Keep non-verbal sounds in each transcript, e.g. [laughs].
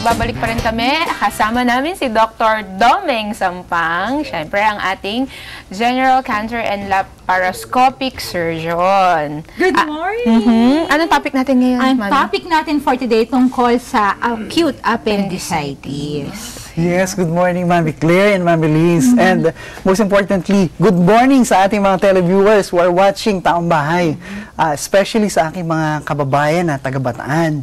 nagbabalik pa rin kami. Kasama namin si Dr. Domeng Sampang, syempre ang ating General Cancer and Laparoscopic Surgeon. Good Ah, morning! mhm. Anong topic natin ngayon, Ang Mami? topic natin for today tungkol sa acute appendicitis. Yes, good morning Mami Claire and Mami Liz. And uh, most importantly, good morning sa ating mga televiewers who are watching Taong Bahay. Uh, especially sa aking mga kababayan na taga-Bataan.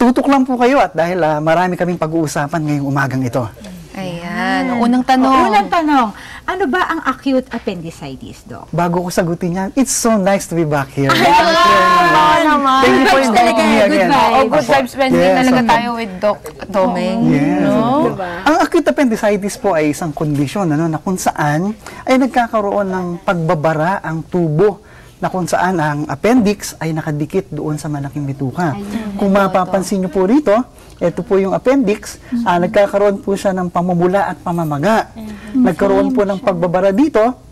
Tutok lang po kayo at dahil uh, marami kaming pag-uusapan ngayong umagang ito. Ayan, unang tanong. Unang tanong, ano ba ang acute appendicitis, Doc? Bago ko sagutin yan, it's so nice to be back here. Oo naman. Thank you Good for vibes inviting talaga, me good again. vibes. Oh, good vibes spending Yes, talaga tayo with Doc Domeng. Yes. No? Diba? Ang acute appendicitis po ay isang kondisyon ano, na kung saan ay nagkakaroon ng pagbabara ang tubo na kung saan ang appendix ay nakadikit doon sa malaking bituka. Kung mapapansin niyo po rito, ito po yung appendix, ah, nagkakaroon po siya ng pamumula at pamamaga. Nagkaroon po ng pagbabara dito,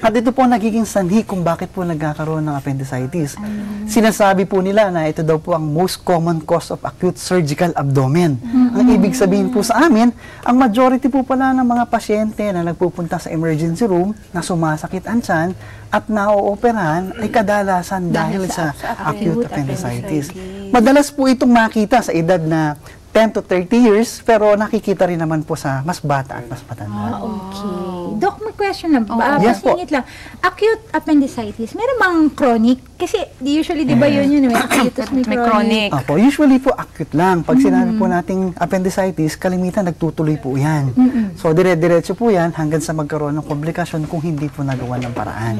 at ito po nagiging sanhi kung bakit po nagkakaroon ng appendicitis. Sinasabi po nila na ito daw po ang most common cause of acute surgical abdomen. Ang ibig sabihin po sa amin, ang majority po pala ng mga pasyente na nagpupunta sa emergency room na sumasakit ang tiyan at naooperahan ay kadalasan dahil sa, acute appendicitis. Madalas po itong makita sa edad na 10 to 30 years pero nakikita rin naman po sa mas bata at mas matanda. Okay. Doc, may question lang. Ba, Yes po. pasingit lang. Acute appendicitis, meron bang chronic? Kasi usually, di ba yun yun, may acute, tapos may, May chronic. chronic. Opo, usually po acute lang. Pag sinabi po nating appendicitis, kalimitan nagtutuloy po yan. So, dire-diretso po yan hanggang sa magkaroon ng komplikasyon kung hindi po nagawa ng paraan.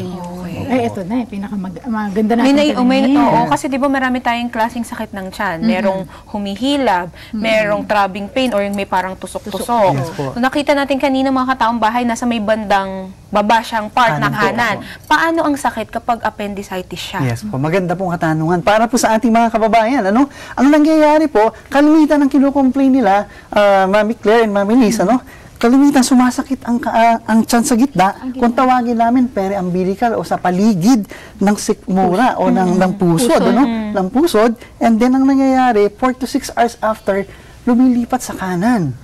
Ay, ito na, eh, pinakamaganda May, natin. na, oh, may, oo, kasi di ba marami tayong klaseng sakit ng tiyan. Merong humihilab, merong throbbing pain, or yung may parang tusok-tusok. Yes po. So, nakita natin kanina mga kataong bahay, nasa may bandang baba siyang part ng Kanan po, kanan. opo. Paano ang sakit kapag appendicitis siya? Yes po, maganda pong katanungan. Para po sa ating mga kababayan, ano? Ang nangyayari po, kalimitan ng kinukomplain nila, ah, Mami Claire and Mami Liz, ano? Kalimitan sumasakit ang ah, ang tiyan sa gitna. Kung tawagin namin peri-umbilical o sa paligid ng sikmura o ng ng pusod, ano? Ng pusod. And then ang nangyayari, 4 to 6 hours after, lumilipat sa kanan.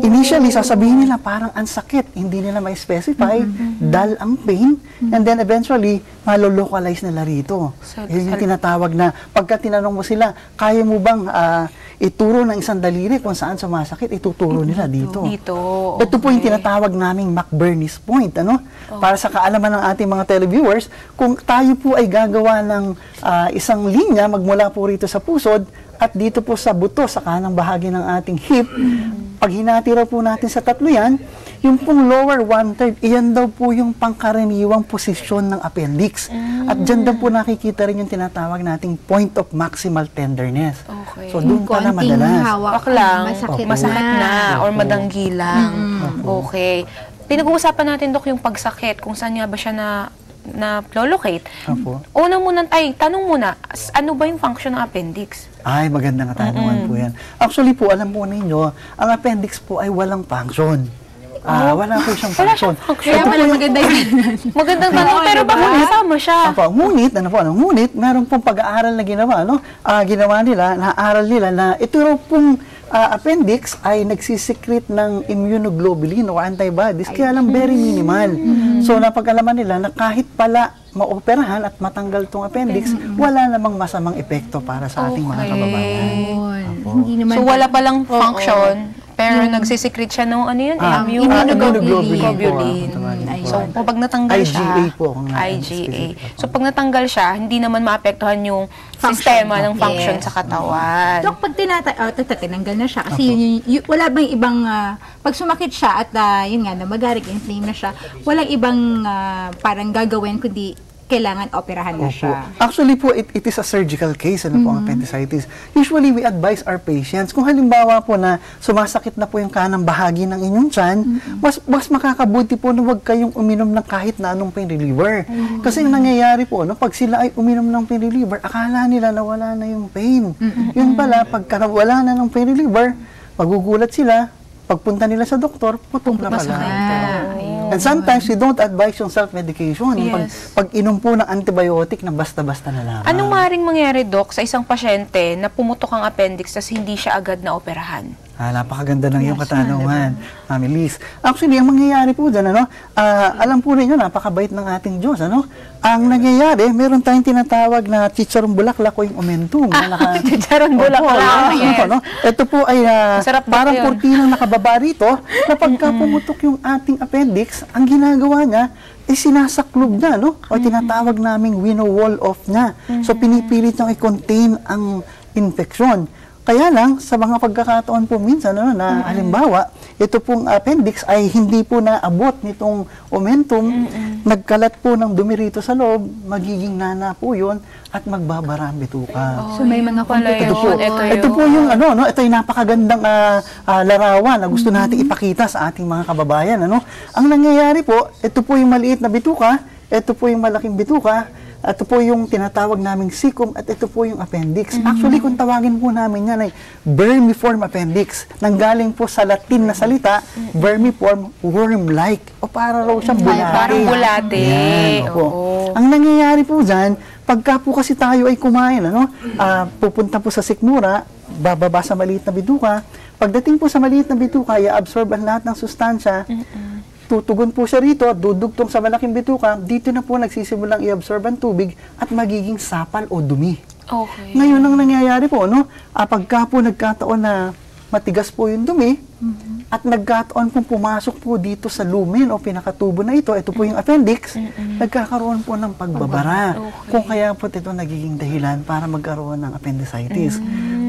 Initially, sasabihin nila parang ang sakit, hindi nila ma-specify, dull ang pain, and then eventually, malo-localize nila rito. So, Yun yung tinatawag na, pagka tinanong mo sila, kaya mo bang ah, ituro ng isang daliri kung saan sumasakit, ituturo nila dito. Dito. Ito po yung okay. tinatawag naming McBurney's point, ano? Para sa kaalaman ng ating mga televiewers, kung tayo po ay gagawa ng ah, isang linya magmula po rito sa pusod at dito po sa buto, sa kanang bahagi ng ating hip, pag hinati raw po natin sa tatlo yan, yung pong lower one-third, iyan daw po yung pangkaraniwang posisyon ng appendix. At dyan daw po nakikita rin yung tinatawag nating point of maximal tenderness. Okay. So, doon ka na madalas. hawak Wak lang, masakit, masakit na, or Opo. madanggi lang. Okay. Pinag-uusapan natin, Dok, yung pagsakit, kung saan nga ba siya na na locate. Opo. Una muna, ay, tanong muna, ano ba yung function ng appendix? Ay, magandang katanungan po yan. Actually po, alam po ninyo, ang appendix po ay walang function. Ah, wala po siyang Oh. [laughs] Wala function. siyang function. Kaya pala maganda yun. [laughs] Magandang tanong, pero bakit kasama siya? Opo, ngunit, ano po, ano, ngunit, meron pong pag-aaral na ginawa, no? Ah, ginawa nila, naaral nila na ito raw pong ah, appendix ay nagsisecrete ng immunoglobulin o antibodies, kaya lang very minimal. So, napag-alaman nila na kahit pala maoperahan at matanggal tong appendix, wala namang masamang epekto para sa ating mga Okay. kababayan. Hindi naman. So, wala palang function, pero nagsisecrete siya ng ano yun? Ah, immune- immunoglobulin. Po. So, pag natanggal siya, IgA po nga- IgA. So, pag natanggal siya, hindi naman maapektuhan yung sistema ng function Yes. sa katawan. Dok, pag tinata oh, tata, tinanggal na siya kasi yun, yung- y- wala bang ibang ah, pag sumakit siya at ah, yun nga namagarik inflame na siya, walang ibang ah, parang gagawin kundi kailangan operahan na Opo. siya. Actually po, it, it is a surgical case, ano po ang Mm-hmm. appendicitis. Usually, we advise our patients, kung halimbawa po na sumasakit na po yung kanang bahagi ng inyong tiyan, Mm-hmm. mas, mas makakabuti po na huwag kayong uminom ng kahit na anong pain reliever. Mm-hmm. Kasi ang nangyayari po, no, pag sila ay uminom ng pain reliever, akala nila na wala na yung pain. Mm-hmm. Yun pala, pagka wala na ng pain reliever, magugulat sila, pagpunta nila sa doktor, putok na pala. And sometimes we don't advise yung self-medication. Yung Pag, Yes. pag inom po ng antibiotic na basta-basta na lang. Anong maaaring mangyari, Doc, sa isang pasyente na pumutok ang appendix tapos hindi siya agad na operahan? Ah, napakaganda ng iyong katanungan, Mami Liz. Actually, ang mangyayari po dyan, ano, ah, alam po ninyo, napakabait ng ating Diyos, ano? Ang nangyayari, meron tayong tinatawag na chicharong bulaklak o yung omentum. na naka- [laughs] Chicharon Opo, bulaklak, ano, yes. ano, Ito po ay ah, daw parang kurtinang nakababa rito na pagka pumutok yung ating appendix, ang ginagawa niya, ay sinasaklob niya, no? O tinatawag naming winnow wall off niya. So, pinipilit niyang i-contain ang infection. Kaya lang, sa mga pagkakataon po minsan, ano, na halimbawa, ito pong appendix ay hindi po naabot nitong omentum, nagkalat po ng dumi rito sa loob, magiging nana po yun, at magbabara ang bituka. So, may mga pala complications. Ito po, ito ito, po yung ano, no, ito yung napakagandang ah, ah, larawan na gusto nating ipakita sa ating mga kababayan, ano. Ang nangyayari po, ito po yung maliit na bituka, ito po yung malaking bituka, ito po yung tinatawag naming cecum at ito po yung appendix. Actually, kung tawagin po namin yan ay vermiform appendix. Nanggaling po sa Latin na salita, vermiform, worm-like. O para raw siyang bulate. parang bulate. Yan. Oo. Ang nangyayari po dyan, pagka po kasi tayo ay kumain, ano, ah, pupunta po sa sikmura, bababa sa maliit na bituka, pagdating po sa maliit na bituka, i-absorb ang lahat ng sustansya, tutugon po siya rito, dudugtong sa malaking bituka, dito na po nagsisimulang i-absorb ang tubig at magiging sapal o dumi. Okay. Ngayon ang nangyayari po, no? Ah, pagka po nagkataon na matigas po yung dumi, at nagkataon pong pumasok po dito sa lumen o pinakatubo na ito, ito po yung appendix, nagkakaroon po ng pagbabara. Okay. Kung kaya po ito nagiging dahilan para magkaroon ng appendicitis.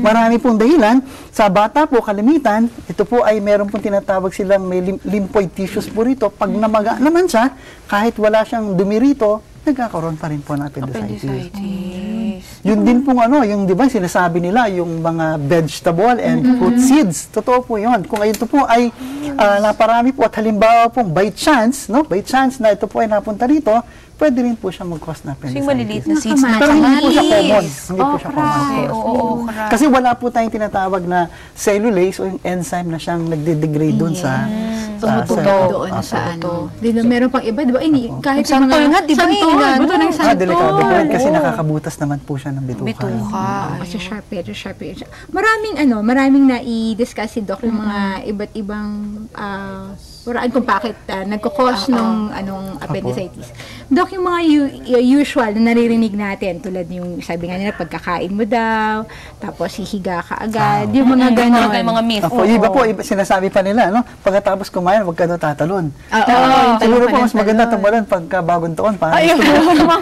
Marami pong dahilan. Sa bata po, kalimitan, ito po ay meron pong tinatawag silang may lim- lymphoid tissues po rito. Pag namaga naman siya, kahit wala siyang dumi rito, nagkakaroon pa rin po ng appendicitis. Appendicitis. Yun din pong ano, yung di ba sinasabi nila, yung mga vegetable and fruit seeds. Totoo po yun. Kung ito po ay ah, naparami po at halimbawa pong by chance, no? By chance na ito po ay napunta rito, pwede rin po siya mag-cause na So yung appendicitis. maliliit na seeds na Pero hindi po siya common. Hindi po siya common. Cause. oo. Kasi wala po tayong tinatawag na cellulase o yung enzyme na siyang nagde-degrade dun sa sa Tumutugaw doon sa ano. Di ba, meron pang iba, di ba? Ini, kahit Yung santol nga, di ba, Santol, buto ng Ah, santol. delikado po yun kasi nakakabutas naman po siya ng bituka. Bituka. Kasi sharp medyo sharp siya. Maraming ano, maraming na-i-discuss si Doc yung mga iba't ibang ah, paraan kung bakit uh, nagkakos nung anong appendicitis. Doc, yung mga usual na naririnig natin, tulad yung sabi nga nila, pagkakain mo daw, tapos hihiga ka agad, yung mga ganon. Mga, mga myth. Opo, iba po, iba, sinasabi pa nila, no? Pagkatapos kumain, huwag ka daw tatalon. Oo, Pero, yung siguro talon po, mas maganda tumalon pagka bagong taon. Para Ay, naman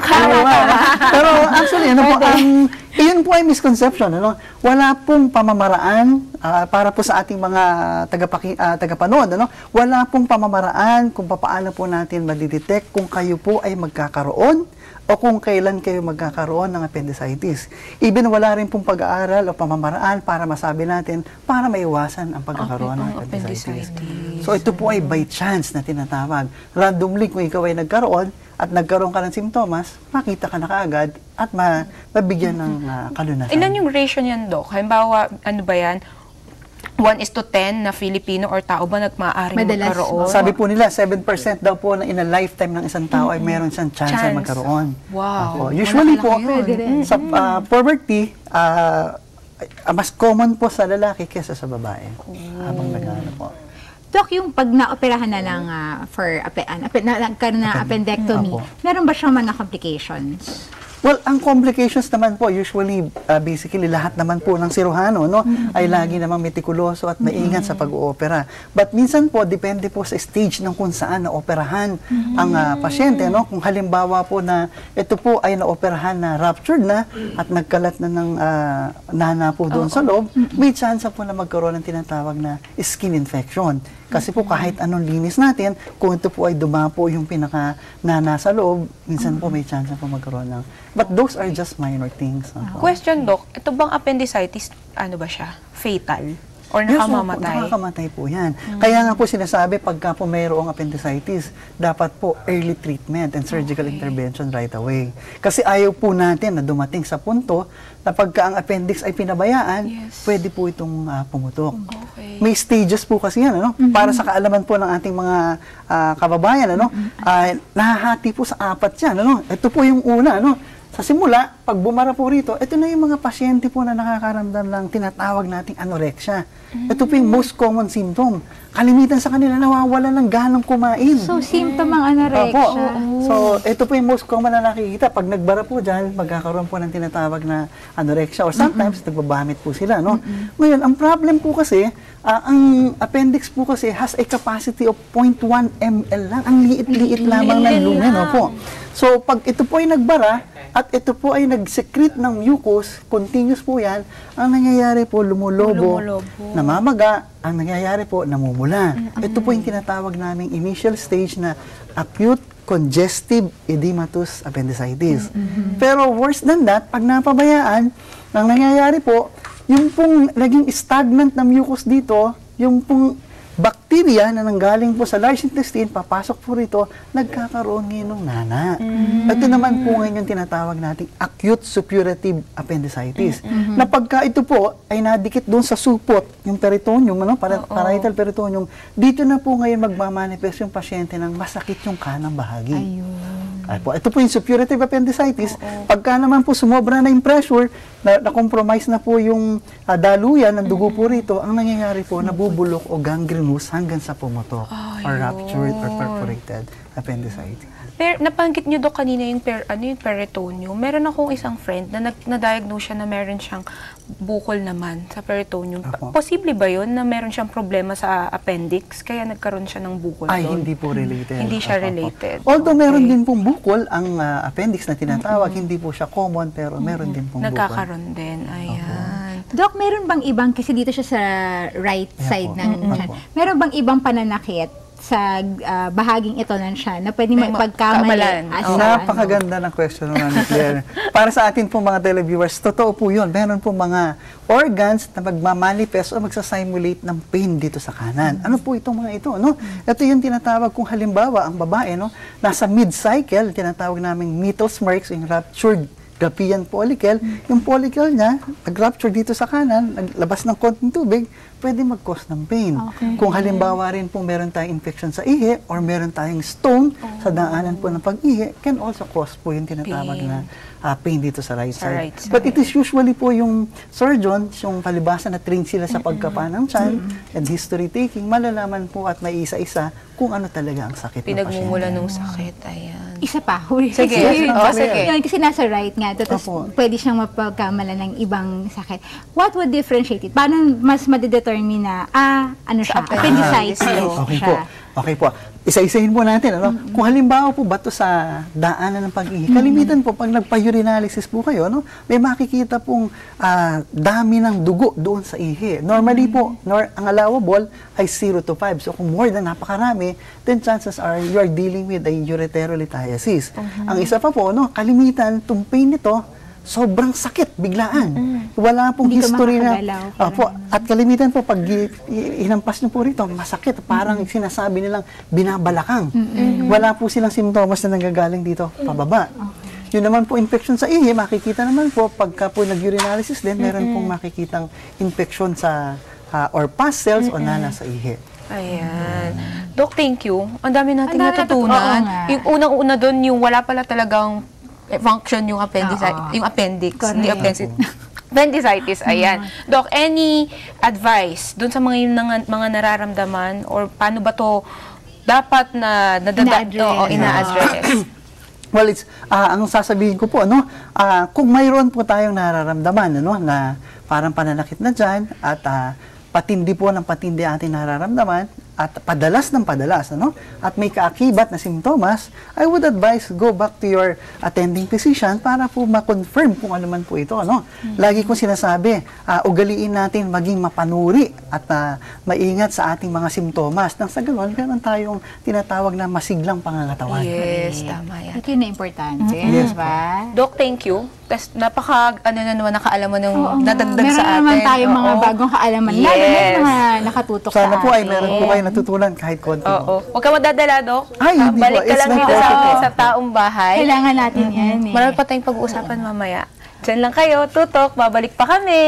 Pero actually, ano po, ang, iyon po ay misconception, ano? Wala pong pamamaraan ah, para po sa ating mga tagapaki, uh, tagapanood, ano? Wala pong pamamaraan kung paano po natin madidetect kung kayo po ay magkakaroon o kung kailan kayo magkakaroon ng appendicitis. Even wala rin pong pag-aaral o pamamaraan para masabi natin para maiwasan ang pagkakaroon ng ang appendicitis. appendicitis. So ito po ay by chance na tinatawag. Randomly kung ikaw ay nagkaroon at nagkaroon ka ng simptomas, makita ka na kaagad at ma mabigyan ng ah, kalunasan. Ilan yung ratio niyan, Doc? Halimbawa, ano ba yan? 1 is to 10 na Filipino or tao ba nagmaaaring Madalas. magkaroon? Sabi po nila, 7% daw po na in a lifetime ng isang tao ay meron siyang chance, Chance. na magkaroon. Wow. Opo. Usually po, rin. sa ah, poverty, ah, mas common po sa lalaki kaysa sa babae. Habang nag-ano po. Doc, yung pag naoperahan na lang ah, for ape, an, ape, na, na appendectomy, Opo. meron ba siyang mga complications? Well, ang complications naman po, usually, uh, basically, lahat naman po ng siruhano, no, ay lagi namang metikuloso at maingat sa pag-oopera. But minsan po, depende po sa stage ng kung saan naoperahan ang uh, pasyente, no. Kung halimbawa po na ito po ay naoperahan na ruptured na at nagkalat na ng uh, nana po doon sa loob, may chance po na magkaroon ng tinatawag na skin infection. Kasi po kahit anong linis natin, kung ito po ay dumapo yung pinaka nana sa loob, minsan po may chance po magkaroon ng But those are just minor things. Opo. Question, Doc. Ito bang appendicitis, ano ba siya? Fatal? Or Yes, nakamamatay. opo, nakakamatay po yan. Kaya nga po sinasabi, pagka po mayroong appendicitis, dapat po early treatment and surgical intervention right away. Kasi ayaw po natin na dumating sa punto na pagka ang appendix ay pinabayaan, Yes. pwede po itong ah, pumutok. Okay. May stages po kasi yan, ano? Para sa kaalaman po ng ating mga ah, kababayan, ano? Ah, nahahati po sa apat yan, ano? Ito po yung una, ano? Sa simula, pag bumara po rito, ito na yung mga pasyente po na nakakaramdam ng tinatawag nating anorexia. Ito po yung most common symptom. Kalimitan sa kanila, nawawala ng ganang kumain. So, symptom ang Opo. anorexia. So, ito po yung most common na nakikita. Pag nagbara po dyan, magkakaroon po ng tinatawag na anorexia or sometimes nagbabamit po sila, no? Ngayon, ang problem po kasi, ah, ang appendix po kasi has a capacity of 0.1 ml lang. Ang liit-liit lamang ng lumen, opo. So, pag ito po ay nagbara, at ito po ay nag-secrete ng mucus, continuous po yan, ang nangyayari po, lumulobo, Lumulobo. namamaga, ang nangyayari po, namumula. Ito po yung tinatawag naming initial stage na acute congestive edematous appendicitis. Pero worse than that, pag napabayaan, ang nangyayari po, yung pong naging stagnant na mucus dito, yung pong bacteria na nanggaling po sa large intestine, papasok po rito, nagkakaroon ngayon ng nana. Ito naman po ngayon yung tinatawag nating acute suppurative appendicitis. Na pagka ito po ay nadikit doon sa supot, yung peritoneum, ano, para, parietal peritoneum, dito na po ngayon magmamanifest yung pasyente ng masakit yung kanang bahagi. Ay po, ito po yung suppurative appendicitis. Pagka naman po sumobra na yung pressure, na, na-compromise na po yung ah, daluyan ng dugo po rito, ang nangyayari po, nabubulok o gangrenous hanggang sa pumutok or ruptured or perforated appendicitis. Pero napanggit niyo do kanina yung per, ano yung peritoneum. Meron akong isang friend na nag, na-diagnose siya na meron siyang bukol naman sa peritoneum. Apo. Posible ba yun na meron siyang problema sa appendix kaya nagkaroon siya ng bukol Ay, doon? hindi po related. Hindi siya opo. related. Although Okay. meron din pong bukol, ang ah, appendix na tinatawag, hindi po siya common, pero meron din pong bukol. Nagkakaroon din. Ayan. Doc, meron bang ibang, kasi dito siya sa right Ayan side ng tiyan, Apo. meron bang ibang pananakit sa ah, bahaging ito ng tiyan na pwede May Oo. sa Napakaganda ng question naman ni Claire. [laughs] Para sa atin po mga televiewers, totoo po yun. Meron po mga organs na magmamanifest o magsasimulate ng pain dito sa kanan. Ano po itong mga ito? No? Ito yung tinatawag kung halimbawa ang babae, no? nasa mid-cycle, tinatawag namin Mittel's marks, yung ruptured Gapian follicle, yung follicle niya, nag-rupture dito sa kanan, naglabas ng konting tubig, pwede mag-cause ng pain. Kung halimbawa rin po meron tayong infection sa ihi or meron tayong stone sa daanan po ng pag-ihi, can also cause po yung tinatawag Pain. na ah, pain dito sa right Sa side. right side. But it is usually po yung surgeon, yung palibasa na trained sila sa pagkapa ng tiyan and history taking, malalaman po at may isa-isa kung ano talaga ang sakit ng Pinagmumula pasyente. nung sakit. Ayan. Isa pa, [laughs] huli. Sige. Kasi- Oo, sige. Yun, kasi nasa right nga ito, tapos pwede siyang mapagkamala ng ibang sakit. What would differentiate it? Paano mas madedetermine na, ah, ano siya, appendicitis Okay po. Okay po. Isa-isahin po natin. Ano? Kung halimbawa po bato sa daanan ng pag-ihi, kalimitan po pag nagpa-urinalysis po kayo, no, may makikita pong ah, dami ng dugo doon sa ihi. Normally po, nor, ang allowable ay 0 to 5. So kung more than napakarami, then chances are you are dealing with a ureterolithiasis. Ang isa pa po, no, kalimitan, itong pain nito, sobrang sakit, biglaan. Wala pong Hindi history na... Opo, at kalimitan po, pag hinampas nyo po rito, masakit. Parang sinasabi nilang binabalakang. Wala po silang simptomas na nanggagaling dito pababa. Yun naman po, infection sa ihi, makikita naman po, pagka po nag-urinalysis din, meron pong makikitang infection sa ah, or pus cells o nana sa ihi. Ayan. Doc, thank you. Ang dami natin Ang dami natutunan. Yung unang-una doon, yung wala pala talagang function yung appendix, Oo. yung appendix, Correct. hindi appendicitis. [laughs] Appendicitis, ayan. Doc, any advice doon sa mga yung mga, mga nararamdaman or paano ba to dapat na nadada- Ina-address. Oo, ina-address. [coughs] Well, it's, ah, ang sasabihin ko po, ano, ah, kung mayroon po tayong nararamdaman, ano, na parang pananakit na dyan, at ah, patindi po ng patindi ating nararamdaman, at padalas ng padalas, ano, at may kaakibat na simptomas, I would advise go back to your attending physician para po ma-confirm kung ano man po ito, ano. Lagi ko sinasabi, ah, ugaliin natin maging mapanuri at ah, maingat sa ating mga simptomas. Nang sa ganoon, meron tayong tinatawag na masiglang pangangatawan. yes, tama yan. Ito yun na importante, Yes di ba? Doc, thank you. Test, napaka, ano na naman, nakaalam mo nung Oo nga. nadagdag Meron sa atin. naman tayong mga Oo. bagong kaalaman. Lalo na yung mga nakatutok Sana sa po ay atin. meron po kayo natutunan kahit konti. Oo. Huwag ka madadala, Dok. Ay, Ah, hindi Balik po. ka It's lang my dito sa, pleasure. sa taong bahay. Kailangan natin yan eh. Marami pa tayong pag-uusapan mamaya. Diyan lang kayo, tutok, babalik pa kami.